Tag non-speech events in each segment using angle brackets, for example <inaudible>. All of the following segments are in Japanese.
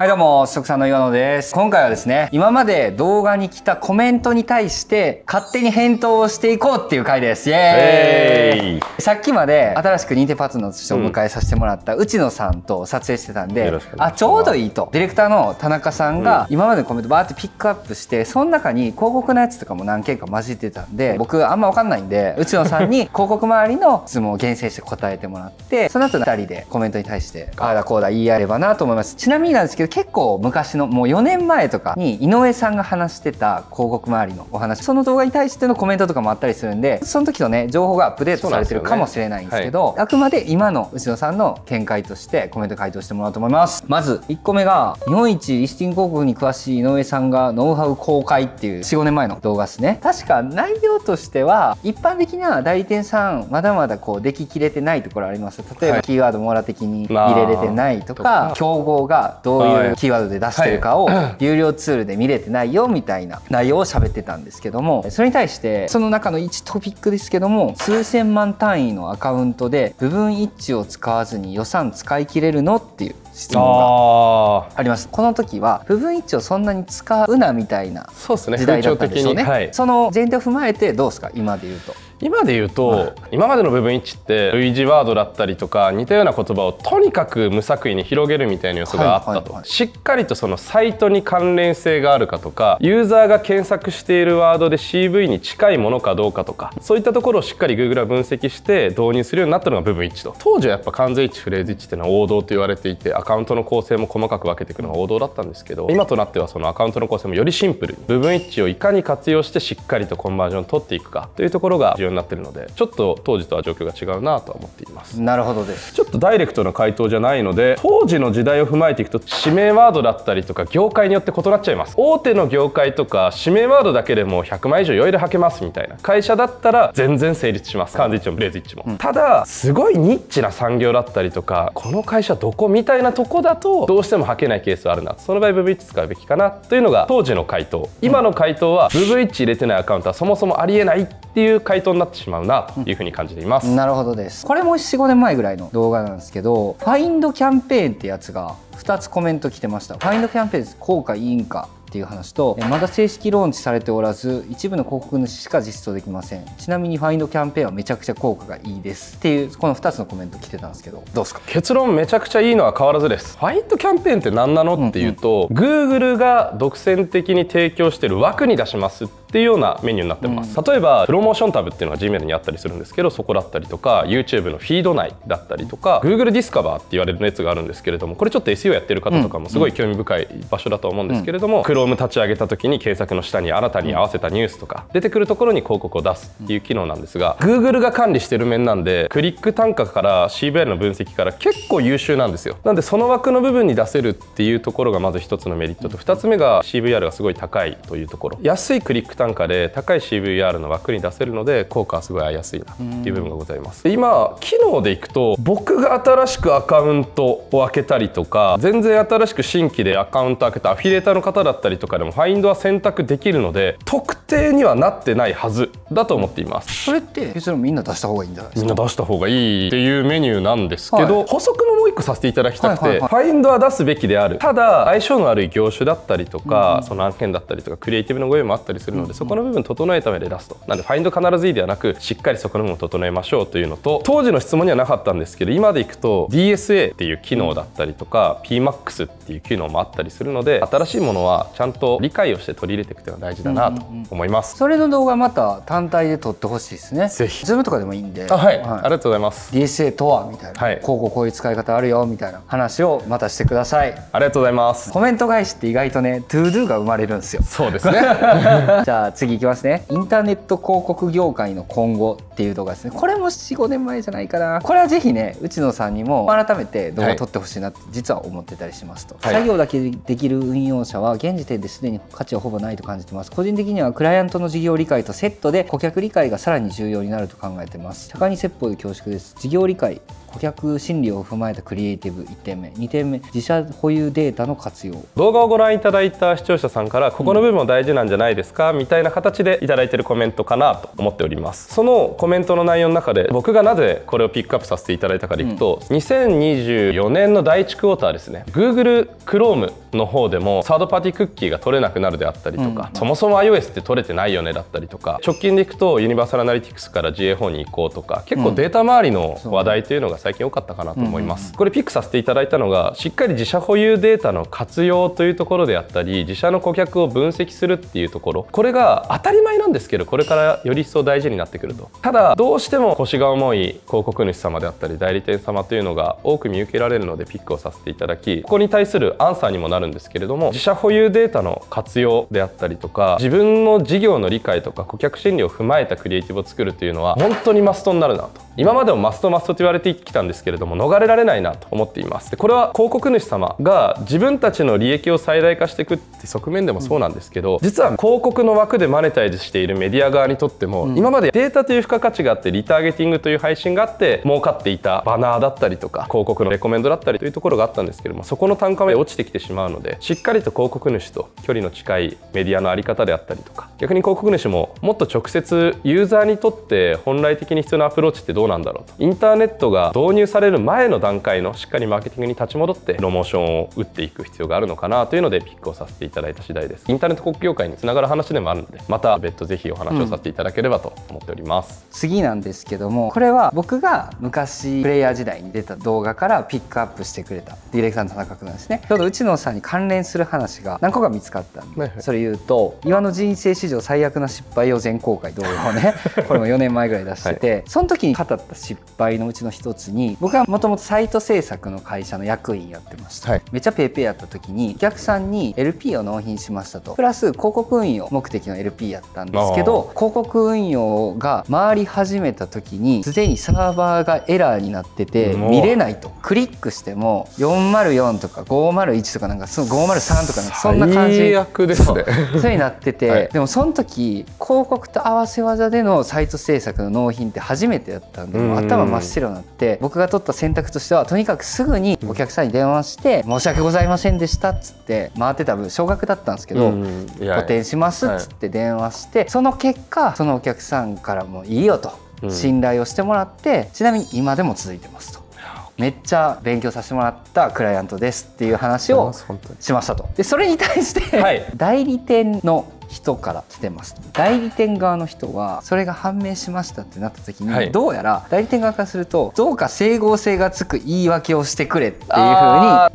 はいどうも、食さんの岩野です。今回はですね、今まで動画に来たコメントに対して勝手に返答をしていこうっていう回です。イエーイさっきまで新しく認定パートナーとしてお迎えさせてもらった内野さんと撮影してたんで、あ、ちょうどいいと。ディレクターの田中さんが今までのコメントバーってピックアップして、その中に広告のやつとかも何件か混じってたんで、僕あんまわかんないんで、内野さんに広告周りの質問を厳選して答えてもらって、その後2人でコメントに対して、ああだこうだ言い合えればなと思います。ちなみになんですけど、結構昔のもう4年前とかに井上さんが話してた広告周りのお話、その動画に対してのコメントとかもあったりするんで、その時とね、情報がアップデートされてるかもしれないんですけど、あくまで今の内野さんの見解としてコメント回答してもらおうと思います。まず1個目が、日本一リスティング広告に詳しい井上さんがノウハウ公開っていう4、5年前の動画ですね。確か内容としては、一般的な代理店さん、まだまだこう、でききれてないところあります。例えば、はいキーワード網羅的に入れれてないとか、競合がどういうキーワードで出してるかを <clears throat> 有料ツールで見れてないよみたいな内容を喋ってたんですけどもそれに対してその中の1トピックですけども数千万単位のアカウントで部分一致を使わずに予算使い切れるのっていう質問があああります。この時は部分一致をそんなに使うなみたいなそうですね。時代だったんですよね、に、はい、その前提を踏まえてどうですか？今で言うと。今で言うと、今までの部分一致って類似ワードだったりとか似たような言葉をとにかく無作為に広げるみたいな要素があったと、しっかりとそのサイトに関連性があるかとかユーザーが検索しているワードで CV に近いものかどうかとかそういったところをしっかり Google は分析して導入するようになったのが部分一致と。当時はやっぱ完全一致フレーズ一致っていうのは王道と言われていてアカウントの構成も細かく分けていくのが王道だったんですけど今となってはそのアカウントの構成もよりシンプルに部分一致をいかに活用してしっかりとコンバージョンを取っていくかというところが重要になっているのでちょっと当時とは状況が違うなとは思っています。なるほどです。ちょっとダイレクトな回答じゃないので当時の時代を踏まえていくと指名ワードだったりとか業界によって異なっちゃいます。大手の業界とか指名ワードだけでも100枚以上余裕で履けますみたいな会社だったら全然成立します。漢字一致もフレーズ一致も、ただすごいニッチな産業だったりとかこの会社どこみたいなとこだとどうしても履けないケースはあるな。その場合部分一致使うべきかなというのが当時の回答。今の回答は部分一致入れてないアカウントはそもそもありえないっていう回答になってしまうなというふうに感じています、なるほどです。これも45年前ぐらいの動画なんですけどファインドキャンペーンってやつが2つコメント来てました。ファインドキャンペーン効果いいんかっていう話とえまだ正式ローンチされておらず一部の広告主しか実装できません。ちなみにファインドキャンペーンはめちゃくちゃ効果がいいです。っていうこの2つのコメント来てたんですけどどうですか？結論めちゃくちゃいいのは変わらずです。ファインドキャンペーンって何なの？っていうと、Google が独占的に提供している枠に出しますっていうようなメニューになってます、例えばプロモーションタブっていうのが Gmail にあったりするんですけどそこだったりとか YouTube のフィード内だったりとか Google ディスカバーって言われるやつがあるんですけれどもこれちょっと SEO やってる方とかもすごい興味深い場所だと思うんですけれども、Chrome 立ち上げた時に検索の下にあなたに合わせたニュースとか出てくるところに広告を出すっていう機能なんですが Google が管理してる面なんでクリック単価から CVR の分析から結構優秀なんですよ。なんでその枠の部分に出せるっていうところがまず一つのメリットと2つ目が CVR がすごい高いというところ。安いクリック単価で高い CVR の枠に出せるので効果はすごい合いやすいなっていう部分がございます。で今機能でいくと僕が新しくアカウントを開けたりとか全然新しく新規でアカウント開けたアフィリエーターの方だったりとかでもファインドは選択できるので特定にはなってないはずだと思っています。それって結論みんな出した方がいいんじゃないですか？みんな出した方がいいっていうメニューなんですけど、はい。補足ももう一個させていただきたくて、はいはいはい。ファインドは出すべきである。ただ相性の悪い業種だったりとか、その案件だったりとかクリエイティブのご用もあったりするので、そこの部分整えた上で出すとなんでファインド必ずいいではなくしっかりそこの部分を整えましょうというのと当時の質問にはなかったんですけど今でいくと DSA っていう機能だったりとか、PMAX っていう機能もあったりするので新しいものはちゃんと理解をして取り入れていくというのが大事だなと思います、それの動画また単体で撮ってほしいですね。ぜひ。ズームとかでもいいんで。あはい、ありがとうございます。DSA とはみたいな、はい。こうこうこういう使い方あるよみたいな話をまたしてください。ありがとうございます。コメント返しって意外とね ToDo が生まれるんですよ。そうですね。<laughs> <laughs> じゃあ次いきますね。インターネット広告業界の今後っていう動画ですね。これも45年前じゃないかな。これはぜひね内野さんにも改めて動画撮ってほしいなって実は思ってたりしますと、はい。作業だけできる運用者は現時点ですでに価値はほぼないと感じてます。個人的にはクライアントの事業理解とセットで顧客理解がさらに重要になると考えてます。高に説法で恐縮です。事業理解顧客心理を踏まえたクリエイティブ1点目。2点目自社保有データの活用。動画をご覧いただいた視聴者さんからここの部分も大事なんじゃないですか？みたいな形でいただいているコメントかなと思っております。そのコメントの内容の中で僕がなぜこれをピックアップさせていただいたかでいくと、うん、2024年の第1クォーターですね。Google Chrome の方でもサードパーティークッキーが取れなくなるであったりとか、うん、そもそも iOS って取れてないよねだったりとか直近でいくとユニバーサルアナリティクスから GA4 に行こうとか結構データ周りの話題というのが最近多かったかなと思います、これピックさせていただいたのがしっかり自社保有データの活用というところであったり自社の顧客を分析するっていうところ。これがが当たり前なんですけどこれからより一層大事になってくると。ただどうしても腰が重い広告主様であったり代理店様というのが多く見受けられるのでピックをさせていただきここに対するアンサーにもなるんですけれども自社保有データの活用であったりとか自分の事業の理解とか顧客心理を踏まえたクリエイティブを作るというのは本当にマストになるなと。今までもマストマストと言われてきたんですけれども逃れられないなと思っています。でこれは広告主様が自分たちの利益を最大化していくって側面でもそうなんですけど、実は広告の枠でマネタイズしているメディア側にとっても、今までデータという付加価値があってリターゲティングという配信があって儲かっていたバナーだったりとか広告のレコメンドだったりというところがあったんですけどもそこの単価まで落ちてきてしまうのでしっかりと広告主と距離の近いメディアの在り方であったりとか逆に広告主ももっと直接ユーザーにとって本来的に必要なアプローチってどうなんだろうと。インターネットが導入される前の段階のしっかりマーケティングに立ち戻ってプロモーションを打っていく必要があるのかなというのでピックをさせていただいた次第です。インターネット広告業界につながる話でもあるのでまた別途ぜひお話をさせていただければと思っております、うん、次なんですけどもこれは僕が昔プレイヤー時代に出た動画からピックアップしてくれたディレクターの田中君ですね。ちょうど内野さんに関連する話が何個か見つかったんで、はいはい、それ言うと岩の人生史上最悪な失敗を全公開動画をね <laughs> これも4年前ぐらい出してて、はい、その時に語った失敗のうちの一つに僕はもともとサイト制作の会社の役員やってました、はい、めっちゃペーペーやった時にお客さんに LP を納品しましたと。プラス広告運用目的の LP やったんですけど広告運用が回り始めた時にすでにサーバーがエラーになってて見れないと。クリックしても404とか501とかなんかその503とかそんな感じ。最悪ですね。そう。になってて、<laughs> はい、でもその時広告と合わせ技でのサイト制作の納品って初めてやったんでもう頭真っ白になって僕が取った選択としてはとにかくすぐにお客さんに電話して「申し訳ございませんでした」っつって回ってた分少額だったんですけど「補填します」っつって電話してその結果そのお客さんからも「いいよ」と信頼をしてもらってちなみに今でも続いてますと。めっちゃ勉強させてもらったクライアントですっていう話をしましたと。でそれに対して、はい、代理店の人から来てます。代理店側の人はそれが判明しましたってなった時に、はい、どうやら代理店側からするとどうか整合性がつく言い訳をしてくれっていうふう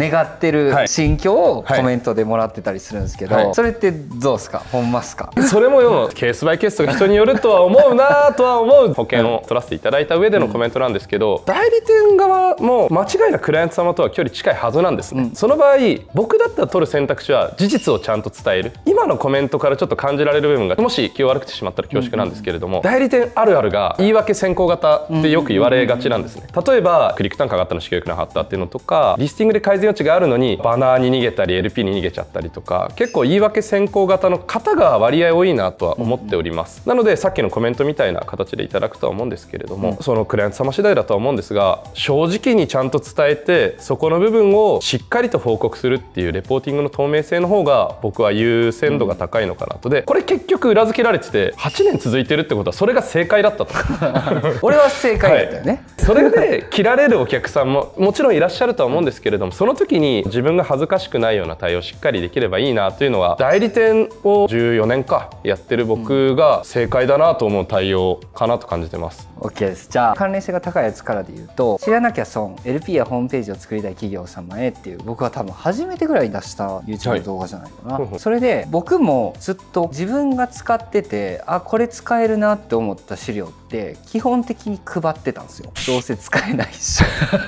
に願ってる心境をコメントでもらってたりするんですけど、はい、それってどうですか？ほんますか？それもよケースバイケースとか人によるとは思うなとは思う。<laughs> 保険を取らせていただいた上でのコメントなんですけど、うん、代理店側も間違いなくクライアント様とは距離近いはずなんですね、うん、その場合僕だったら取る選択肢は事実をちゃんと伝える。今のコメントからちょっと感じられる部分がもし気を悪くてしまったら恐縮なんですけれども、代理店あるあるが言い訳先行型ってよく言われがちなんですね。例えばクリック単価があったのしか良くなかったっていうのとかリスティングで改善余地があるのにバナーに逃げたり LP に逃げちゃったりとか結構言い訳先行型の方が割合多いなとは思っております。なのでさっきのコメントみたいな形でいただくとは思うんですけれども、そのクライアント様次第だとは思うんですが正直にちゃんと伝えてそこの部分をしっかりと報告するっていうレポーティングの透明性の方が僕は優先度が高いのかなとでこれ結局裏付けられてて8年続いてるってことはそれが正解だったと。<laughs> 俺は正解だったよね、はい、それで切られるお客さんももちろんいらっしゃるとは思うんですけれどもその時に自分が恥ずかしくないような対応をしっかりできればいいなというのは代理店を14年かやってる僕が正解だなと思う対応かなと感じてます。OK です。じゃあ関連性が高いやつからで言うと知らなきゃ損 LP やホームページを作りたい企業様へっていう僕は多分初めてぐらい出した YouTube 動画じゃないかな、はい、それで僕もずっと自分が使っててあこれ使えるなって思った資料って基本的に配ってたんですよ。どうせ使えないし。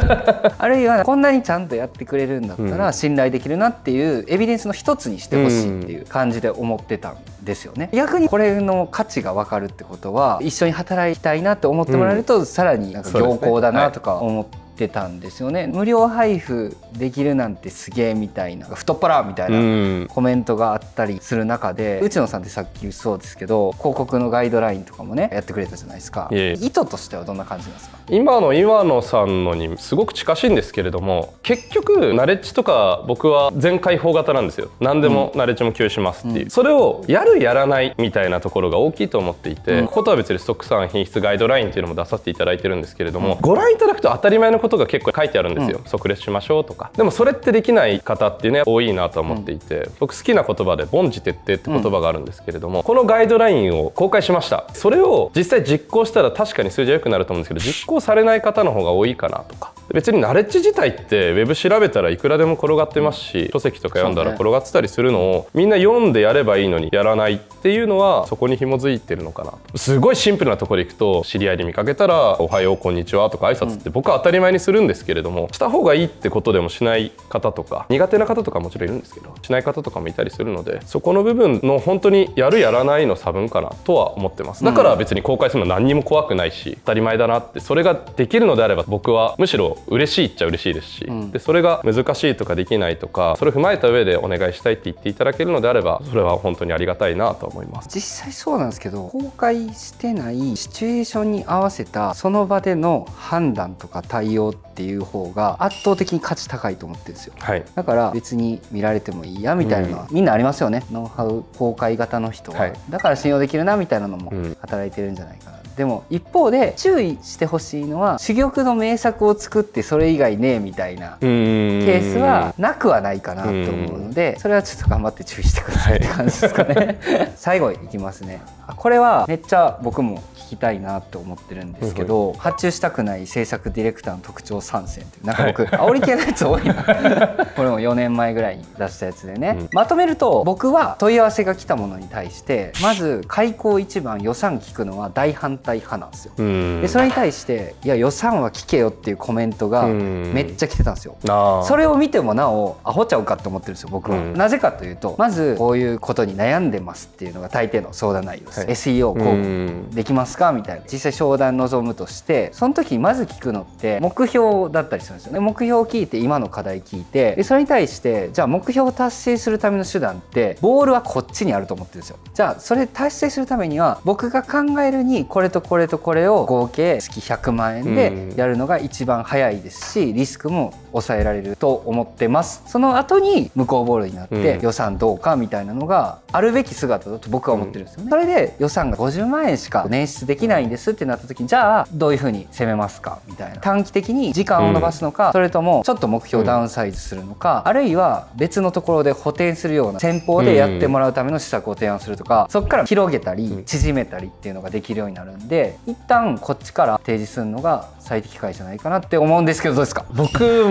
<laughs> あるいはこんなにちゃんとやってくれるんだったら信頼できるなっていうエビデンスの一つにしてほしいっていう感じで思ってたんですよね。逆にこれの価値が分かるってことは一緒に働きたいなって思ってもらえると、さらになんか良好だなとか思って。ってたんですよね。無料配布できるなんてすげえみたいな太っ腹みたいなコメントがあったりする中で内野さんってさっきそうですけど広告のガイドラインとかもねやってくれたじゃないですか。意図としてはどんな感じなんですか？今の岩野さんのにすごく近しいんですけれども結局ナレッジとか僕は全開放型なんですよ。何でもナレッジも給しますっていう、うん、それをやるやらないみたいなところが大きいと思っていて、うん、こことは別にストックさん品質ガイドラインっていうのも出させていただいてるんですけれども、うん、ご覧いただくと当たり前のことが結構書いてあるんですよ、即レスしましょうとか。でもそれってできない方っていうね多いなと思っていて、僕好きな言葉で「凡事徹底」って言葉があるんですけれども、このガイドラインを公開しました。それを実際実行したら確かに数字は良くなると思うんですけど実行されない方の方が多いかなとか別にナレッジ自体ってウェブ調べたらいくらでも転がってますし書籍とか読んだら転がってたりするのをみんな読んでやればいいのにやらないっていうのはそこに紐づいてるのかな。すごいシンプルなところでいくと知り合いで見かけたら「おはようこんにちは」とか挨拶って僕は当たり前にするんですけれどもした方がいいってことでもしない方とか苦手な方とかもちろんいるんですけどしない方とかもいたりするのでそこの部分の本当にやるやらないの差分かなとは思ってます。だから別に公開するの何にも怖くないし当たり前だなってそれができるのであれば僕はむしろ嬉しいっちゃ嬉しいですし、うん、でそれが難しいとかできないとかそれを踏まえた上でお願いしたいって言っていただけるのであればそれは本当にありがたいなと思います。実際そうなんですけど公開してないシチュエーションに合わせたその場での判断とか対応っていう方が圧倒的に価値高いと思ってるんですよ、はい、だから別に見られてもいいやみたいなのは、うん、みんなありますよね。ノウハウ公開型の人は、はい、だから信用できるなみたいなのも働いてるんじゃないかなでも一方で注意してほしいのは珠玉の名作を作ってそれ以外ねえみたいなケースはなくはないかなと思うのでそれはちょっと頑張って注意してくださいって感じですかね。<laughs> 最後いきますねこれはめっちゃ僕も聞きたいなと思ってるんですけど、発注したくない制作ディレクターの特徴参戦ってなんか僕、煽り系のやつ多いな。<laughs> これも4年前ぐらいに出したやつでね、うん、まとめると僕は問い合わせが来たものに対してまず開口一番予算聞くのは大反対派なんですよ。でそれに対していや予算は聞けよっていうコメントがめっちゃ来てたんですよ。それを見てもなおアホちゃうかって思ってるんですよ僕は。なぜかというとまずこういうことに悩んでますっていうのが大抵の相談内容です。はい、SEO こうできますか？みたいな。実際商談望むとしてその時にまず聞くのって目標だったりするんですよね。目標を聞いて今の課題聞いてでそれに対してじゃあ目標を達成するための手段ってボールはこっちにあると思ってるんですよ。じゃあそれ達成するためには僕が考えるにこれとこれとこれを合計月100万円でやるのが一番早いですしリスクも抑えられると思ってます。その後に向こうボールになって予算どうかみたいなのがあるべき姿だと僕は思ってるんですよね。それで予算が50万円しか捻出できないんですってなった時にじゃあどういうふうに攻めますか？みたいな。短期的に時間を延ばすのか、うん、それともちょっと目標をダウンサイズするのか、うん、あるいは別のところで補填するような先方でやってもらうための施策を提案するとかそこから広げたり縮めたりっていうのができるようになるんで一旦こっちから提示するのが最適解じゃないかなって思うんですけどどうですか？僕全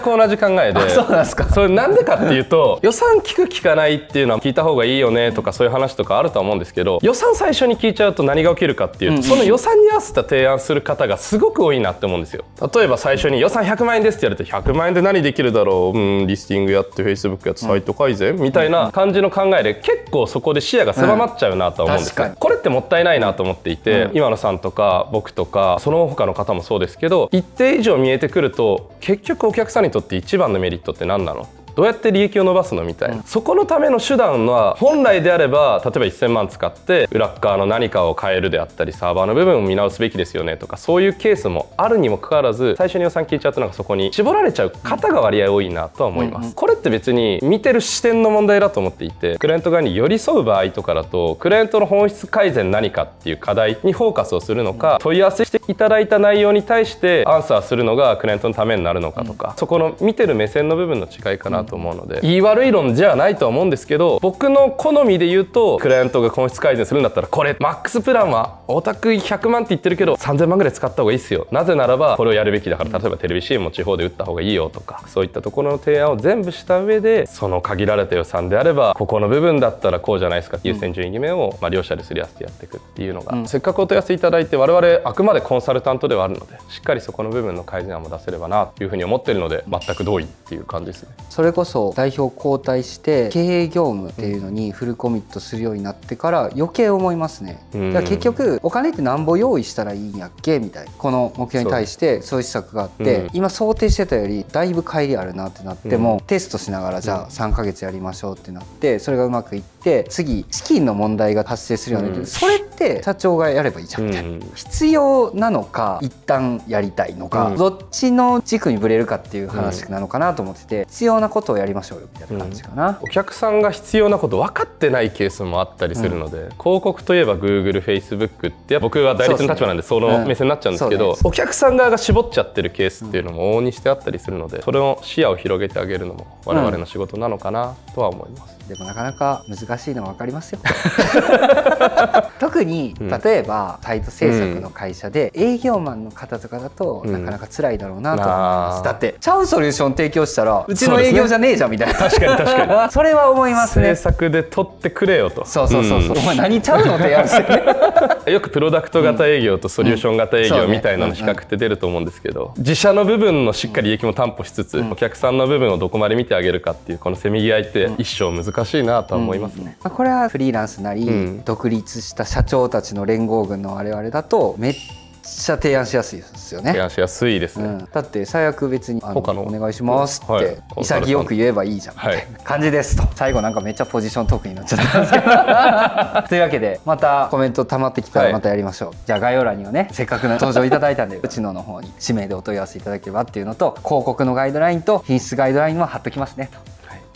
く同じ考えで <laughs> そうなんですか？それなんでかっていうと予算聞く聞かないっていうのは聞いた方がいいよねとかそういう話とかあると思うんですけど予算最初に聞いちゃうと何が起きるかっていうと、うん、その予算に合わせた提案する方がすごく多いなって思うんですよ。例えば最初に予算100万円ですって言われて100万円で何できるだろう？うんリスティングやって Facebook やってサイト改善、みたいな感じの考えで結構そこで視野が狭まっちゃうなと思うん。ですよ、これってもったいないなと思っていて、今野さんとか僕とかその他の方もそうそうですけど一定以上見えてくると結局お客さんにとって一番のメリットって何なの？どうやって利益を伸ばすのみたいな、うん、そこのための手段は本来であれば例えば1000万使って裏側の何かを変えるであったりサーバーの部分を見直すべきですよねとかそういうケースもあるにもかかわらず最初に予算聞いちゃうとなんかそこに絞られちゃう方が割合多いなとは思います、うんうん、これって別に見てる視点の問題だと思っていてクライアント側に寄り添う場合とかだとクライアントの本質改善何かっていう課題にフォーカスをするのか問い合わせしていただいた内容に対してアンサーするのがクライアントのためになるのかとか、そこの見てる目線の部分の違いかなと思うので、言い悪い論じゃないとは思うんですけど僕の好みで言うとクライアントが本質改善するんだったらこれマックスプランはオタク100万って言ってるけど3000万ぐらい使った方がいいですよ。なぜならばこれをやるべきだから例えばテレビ CM も地方で打った方がいいよとかそういったところの提案を全部した上でその限られた予算であればここの部分だったらこうじゃないですか優先順位決めをまあ両者ですり合わせてやっていくっていうのが、うん、せっかくお問い合わせいただいて我々あくまでコンサルタントではあるのでしっかりそこの部分の改善案も出せればなというふうに思ってるので全く同意っていう感じですね。それこそ代表交代して経営業務っていうのにフルコミットするようになってから余計思いますね、うん。だから結局お金ってなんぼ用意したらいいんやっけ？みたいなこの目標に対してそう。いう施策があって、うん。今想定してたよりだいぶ乖離あるなってなっても、うんテストしながらじゃあ3ヶ月やりましょうってなってそれがうまくいって次資金の問題が発生するよねって、うん。それって社長がやればいいじゃん。みたいな、うん。必要なのか一旦やりたいのか、うん。どっちの軸にぶれるかっていう話なのかなと思ってて必要なことをやりましょうよみたいな感じかな。お客さんが必要なこと分かってないケースもあったりするので、広告といえば GoogleFacebook って僕は代理店の立場なんでその目線になっちゃうんですけど、うん。そうお客さん側が絞っちゃってるケースっていうのも往々にしてあったりするのでそれの視野を広げてあげるのも我々の仕事なのかなとは思います。でもなかなか難しいのは分かりますよ。<laughs> 特にうん。例えばサイト制作の会社で営業マンの方とかだとうん。なかなか辛いだろうなと思います、あー。だってちゃうソリューション提供したらうちの営業じゃねえじゃんみたいな。確かに確かに。<laughs> それは思いますね。制作で取ってくれよと。そうそうそうそう、ん。お前何ちゃうのってやるし <laughs> よくプロダクト型営業とソリューション型営うん。業みたいなの比較って出ると思うんですけど自社の部分のしっかり利益も担保しつつお客さんの部分をどこまで見てあげるかっていうこのせめぎ合いって一生難しいなとは思いますね。まあこれはフリーランスなり、うん。独立した社長たちの連合軍の我々だとめっちゃ提案しやすいですよね。提。案しやすいですね。うん、だって最悪別にあの他の。お願いしますっはい。て潔く言えばいいじゃん。みたはい。いな感じですと。最後なんかめっちゃポジショントークになっちゃったんですけど。<laughs> というわけでまたコメント溜まってきたらまたやりましょう、じゃあ概要欄にはねせっかくの登場いただいたんでうちのの方に指名でお問い合わせいただければっていうのと広告のガイドラインと品質ガイドラインも貼っときますね。と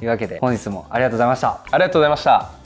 いうわけで本日もありがとうございましたありがとうございました。